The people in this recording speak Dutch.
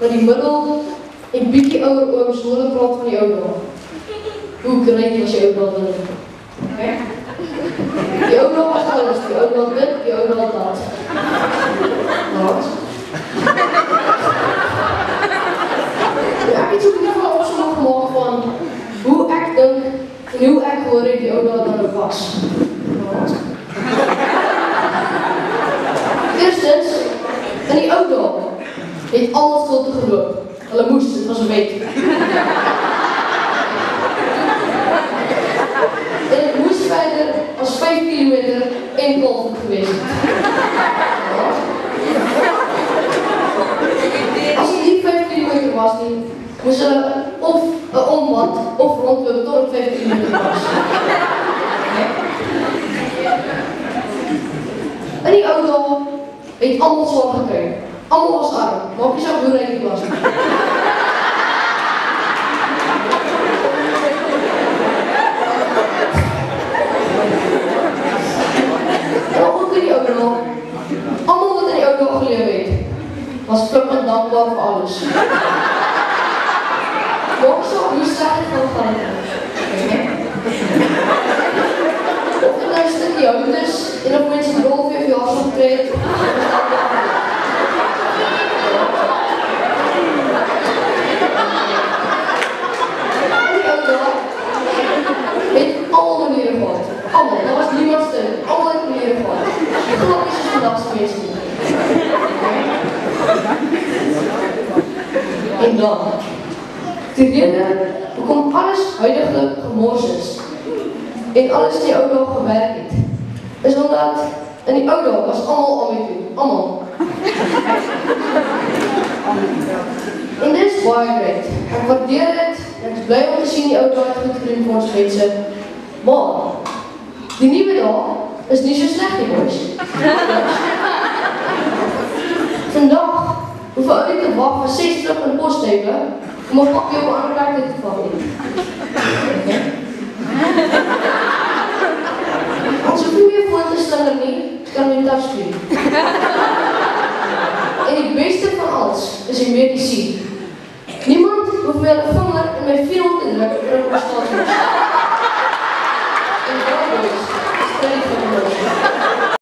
na die middel en bietjie ouer ooms hoor praat van die ou dae. Hoe great was jou dae dan? Okay? Die ou dae was alles, die ou dae dit, die ou dae dat. Wat? Ja, ek het so 'n bietjie opsomming gemaak van hoe ek dink en hoe ek hoor die ou dae dan was. Wat? Eerstens, in die ou dae het almal stil te geloop. Hulle moes, dit was 'n wet. En het moes verder as 5 km enkel gewees het. As dit nie 5 km was nie, moes hulle of 'n ompad of rondloop tot dit 5 km was. In die ou dae het almal swaar Almal was was nie. En ook die dae, almal wat die ou dae geleef het, was flippend dankbaar vir alles. Hoe sleg dit gaan gaan. Of nou 'n stukkie hout is en of mense die rol jou jaar En dan, die rede hoekom alles huidiglik gemors is en alles in die ou dae gewerk het, is omdat in die dae was almal om almal. En dit is great. Ek waardeer dit. Ek is bly om te sien die dae het goed ons mense. Maar die nuwe dae is nie so sleg nie, nie te wag vir 6 trip in posstuie om op op jou ander plek te val nie. Okay? Ons hoef nie meer foon te stel nie, kan net afspeel. En die beste van alles is die medisyne. Niemand hoef meer 'n vinger in my vinger te te.